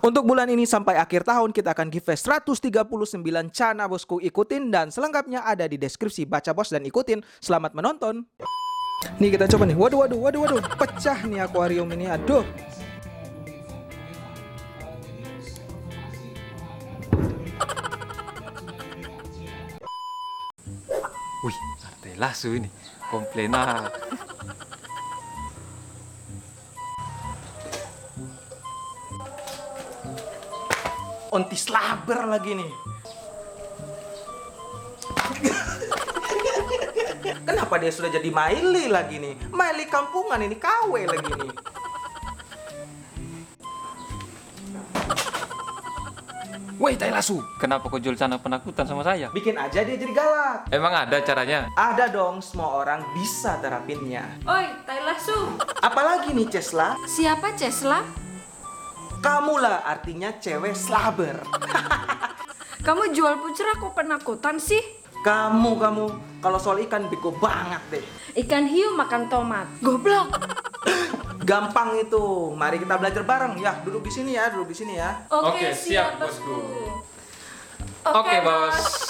Untuk bulan ini sampai akhir tahun kita akan giveaway 139 cana bosku ikutin dan selengkapnya ada di deskripsi baca bos dan ikutin. Selamat menonton. Nih kita coba nih. Waduh waduh waduh waduh. Pecah nih akuarium ini. Aduh. Wih, arte lasu ini. Komplena. Ontis laber lagi nih. Kenapa dia sudah jadi Miley lagi nih? Miley kampungan ini KW lagi nih. Woi, tai lasu. Kenapa kau jual cana penakutan sama saya? Bikin aja dia jadi galak. Emang ada caranya? Ada dong, semua orang bisa terapinnya. Oi, Tai Lasu. Apalagi nih Cesla, Siapa Cesla? Kamulah artinya cewek slaber. Kamu jual pucera kok penakutan sih? Kamu, kamu, kalau soal ikan bego banget deh. Ikan hiu makan tomat. Goblok. Gampang itu. Mari kita belajar bareng. Ya, duduk di sini ya, duduk di sini ya. Oke, Oke, siap, bosku. Oke, Oke, bos.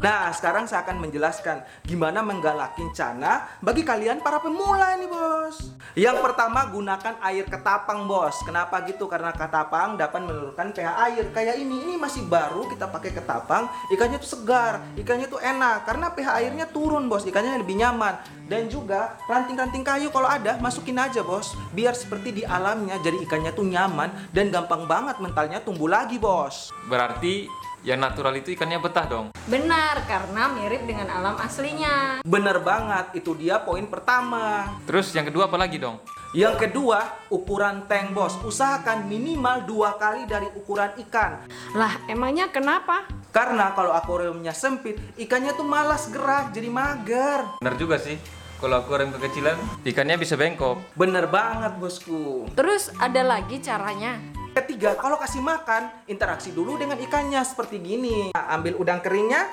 Nah, sekarang saya akan menjelaskan gimana menggalakin cana bagi kalian para pemula nih, Bos. Yang pertama, gunakan air ketapang, Bos. Kenapa gitu? Karena ketapang dapat menurunkan pH air. Kayak ini, ini masih baru kita pakai ketapang, ikannya tuh segar, ikannya tuh enak karena pH airnya turun, Bos. Ikannya lebih nyaman. Dan juga ranting-ranting kayu kalau ada masukin aja, Bos. Biar seperti di alamnya jadi ikannya tuh nyaman dan gampang banget mentalnya tumbuh lagi, Bos. Berarti yang natural itu ikannya betah dong. Benar, karena mirip dengan alam aslinya. Bener banget, itu dia poin pertama. Terus yang kedua apa lagi dong? Yang kedua, ukuran tank bos. Usahakan minimal dua kali dari ukuran ikan. Lah, emangnya kenapa? Karena kalau akuariumnya sempit, ikannya tuh malas gerak, jadi mager. Benar juga sih. Kalau akuarium kekecilan, ikannya bisa bengkok. Bener banget bosku. Terus ada lagi caranya. Ketiga, kalau kasih makan, interaksi dulu dengan ikannya seperti gini. Nah, ambil udang keringnya,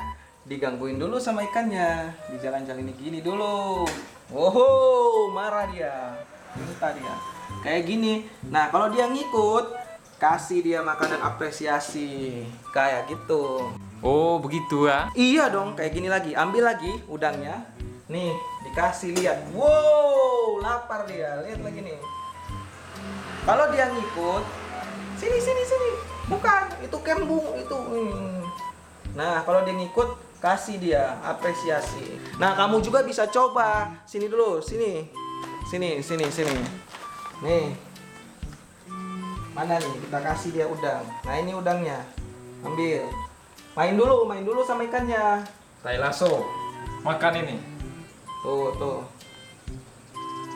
digangguin dulu sama ikannya. Dijalan-jalin gini dulu. Wow, marah dia. Minta dia. Kayak gini. Nah, kalau dia ngikut, kasih dia makanan apresiasi. Kayak gitu. Oh, begitu ya. Iya dong, kayak gini lagi. Ambil lagi udangnya. Nih, dikasih lihat. Wow, lapar dia. Lihat lagi nih. Kalau dia ngikut, sini sini sini. Bukan, itu kembung itu. Hmm. Nah, kalau dia ngikut, kasih dia apresiasi. Nah, kamu juga bisa coba. Sini dulu, sini. Sini, sini, sini. Nih. Mana nih? Kita kasih dia udang. Nah, ini udangnya. Ambil. Main dulu, main dulu sama ikannya. Tai lasso. Makan ini. Tuh, tuh.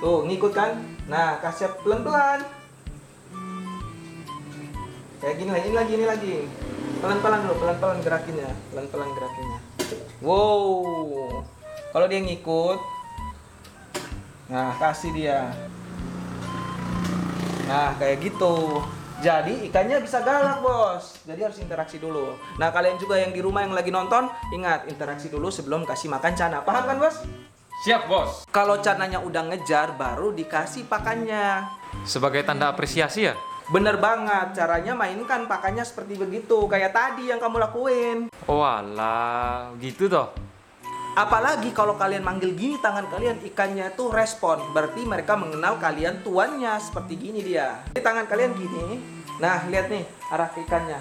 Tuh, ngikut kan? Nah, kasih pelan-pelan. Kayak gini lagi, ini lagi, ini lagi. Pelan-pelan dulu, pelan-pelan gerakinnya. Pelan-pelan gerakinnya. Wow. Kalau dia ngikut, nah kasih dia. Nah, kayak gitu. Jadi ikannya bisa galak, Bos. Jadi harus interaksi dulu. Nah, kalian juga yang di rumah yang lagi nonton, ingat interaksi dulu sebelum kasih makan cana. Paham kan, Bos? Siap, bos. Kalau cananya udah ngejar, baru dikasih pakannya. Sebagai tanda apresiasi ya? Bener banget, caranya mainkan pakannya seperti begitu, kayak tadi yang kamu lakuin. Oh alah, gitu toh. Apalagi kalau kalian manggil gini tangan kalian, ikannya tuh respon. Berarti mereka mengenal kalian tuannya, seperti gini dia. Di tangan kalian gini, nah lihat nih arah ke ikannya.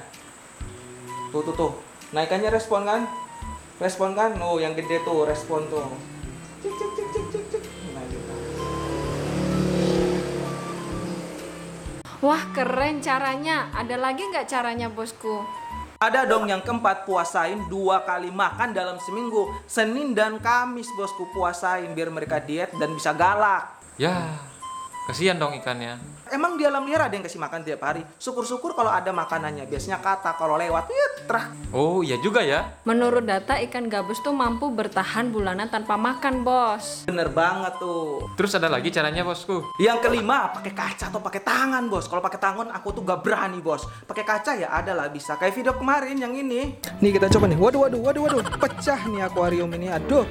Tuh, tuh, tuh. Nah ikannya respon kan? Respon kan? Oh yang gede tuh, respon tuh. Wah, keren caranya. Ada lagi nggak caranya, bosku? Ada dong yang keempat puasain dua kali makan dalam seminggu Senin dan Kamis bosku puasain biar mereka diet dan bisa galak Ya, kasihan dong ikannya. Emang di alam liar ada yang kasih makan tiap hari? Syukur-syukur kalau ada makanannya. Biasanya kata kalau lewat yut, trah. Oh, iya juga ya. Menurut data, ikan gabus tuh mampu bertahan bulanan tanpa makan, bos. Bener banget tuh. Terus ada lagi caranya, bosku. Yang kelima pakai kaca atau pakai tangan bos. Kalau pakai tangan aku tuh gak berani bos. Pakai kaca ya ada lah bisa. Kayak video kemarin yang ini. Nih kita coba nih. Waduh waduh waduh waduh. Pecah nih akuarium ini. Aduh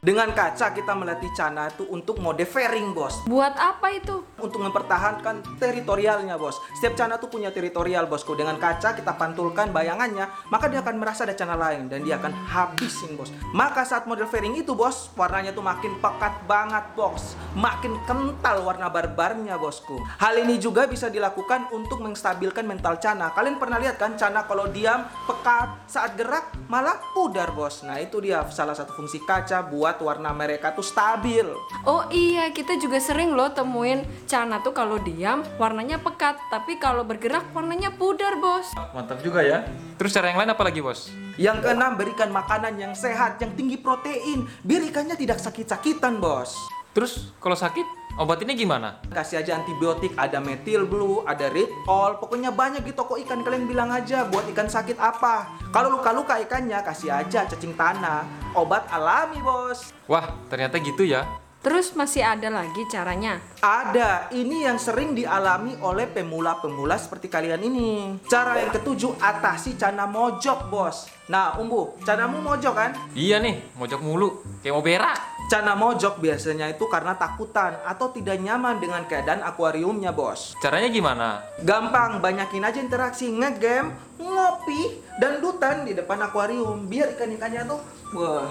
Dengan kaca kita melatih Cana itu untuk mode fairing, bos. Buat apa itu? Untuk mempertahankan teritorialnya, bos. Setiap Cana tuh punya teritorial, bosku. Dengan kaca kita pantulkan bayangannya, maka dia akan merasa ada Cana lain dan dia akan habisin, bos. Maka saat model fairing itu, bos, warnanya tuh makin pekat banget, bos. Makin kental warna barbarnya, bosku. Hal ini juga bisa dilakukan untuk menstabilkan mental Cana. Kalian pernah lihat kan Cana kalau diam, pekat, saat gerak malah pudar, bos. Nah, itu dia salah satu fungsi kaca buat warna mereka tuh stabil. Oh iya, kita juga sering loh temuin Cana tuh kalau diam warnanya pekat, tapi kalau bergerak warnanya pudar, bos. Mantap juga ya. Terus cara yang lain apa lagi bos? Yang keenam, berikan makanan yang sehat, yang tinggi protein. Biar ikannya tidak sakit-sakitan, bos. Terus kalau sakit obatinnya gimana? Kasih aja antibiotik, ada metil blue, ada red all, pokoknya banyak di toko ikan. Kalian bilang aja buat ikan sakit apa. Kalau luka-luka ikannya, kasih aja cacing tanah. Obat alami, bos. Wah ternyata gitu ya. Terus masih ada lagi caranya. Ada, ini yang sering dialami oleh pemula-pemula seperti kalian ini. Cara yang ketujuh, atasi cana mojok, bos. Nah, Umbu, canamu mojok kan? Iya nih mojok mulu kayak mau berak. Cana mojok biasanya itu karena takutan atau tidak nyaman dengan keadaan akuariumnya, bos. Caranya gimana? Gampang, banyakin aja interaksi ngegame, ngopi, dan dutan di depan akuarium. Biar ikan-ikannya tuh, wah,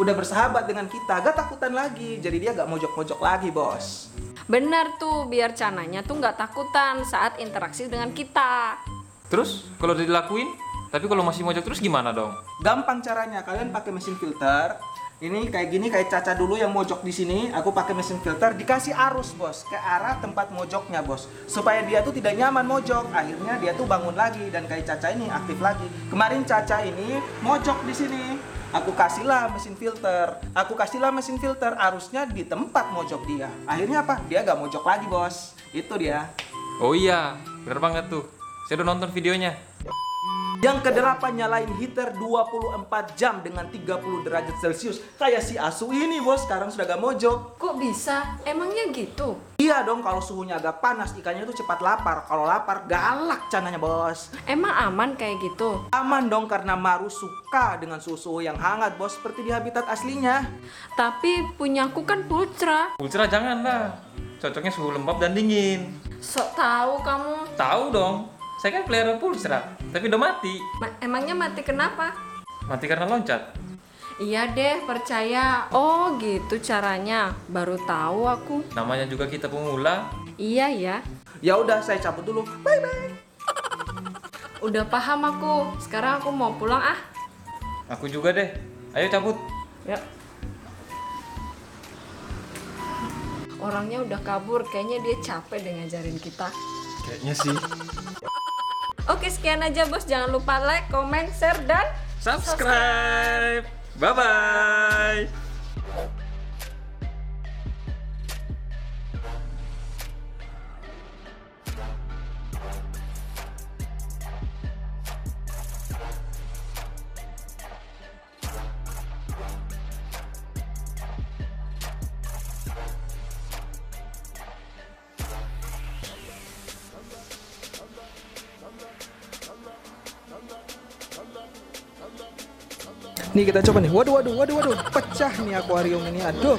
udah bersahabat dengan kita, gak takutan lagi. Jadi dia gak mojok-mojok lagi, bos. Benar tuh, biar Cananya tuh nggak takutan saat interaksi dengan kita. Terus kalau udah dilakuin, tapi kalau masih mojok terus gimana dong? Gampang caranya, kalian pakai mesin filter. Ini kayak gini, kayak Caca dulu yang mojok di sini. Aku pakai mesin filter, dikasih arus bos ke arah tempat mojoknya bos, supaya dia tuh tidak nyaman mojok. Akhirnya dia tuh bangun lagi dan kayak Caca ini aktif lagi. Kemarin Caca ini mojok di sini. Aku kasihlah mesin filter. Aku kasihlah mesin filter, arusnya di tempat mojok dia. Akhirnya apa? Dia gak mojok lagi bos. Itu dia. Oh iya bener banget tuh. Saya udah nonton videonya. Yang kedelapan nyalain heater 24 jam dengan 30 derajat Celcius. Kayak si Asu ini bos, sekarang sudah gak mojok. Kok bisa? Emangnya gitu? Iya dong, kalau suhunya agak panas, ikannya tuh cepat lapar. Kalau lapar, galak cananya bos. Emang aman kayak gitu? Aman dong karena Maru suka dengan suhu-suhu yang hangat bos, seperti di habitat aslinya. Tapi punyaku kan pulcra. Ultra jangan lah. Cocoknya suhu lembab dan dingin. Sok tahu kamu. Tahu dong. Saya kan pelihara pulsra, tapi udah mati. Ma- emangnya mati kenapa? Mati karena loncat. Iya deh, percaya. Oh, gitu caranya. Baru tahu aku. Namanya juga kita pemula. Iya ya. Ya udah, saya cabut dulu. Bye bye. Udah paham aku. Sekarang aku mau pulang ah. Aku juga deh. Ayo cabut. Ya. Orangnya udah kabur, kayaknya dia capek deh ngajarin kita. Kayaknya sih. Oke, sekian aja bos. Jangan lupa like, comment, share, dan Subscribe. Bye bye. Nih kita coba nih. Waduh, waduh, waduh, waduh. Pecah nih akuarium ini. Aduh.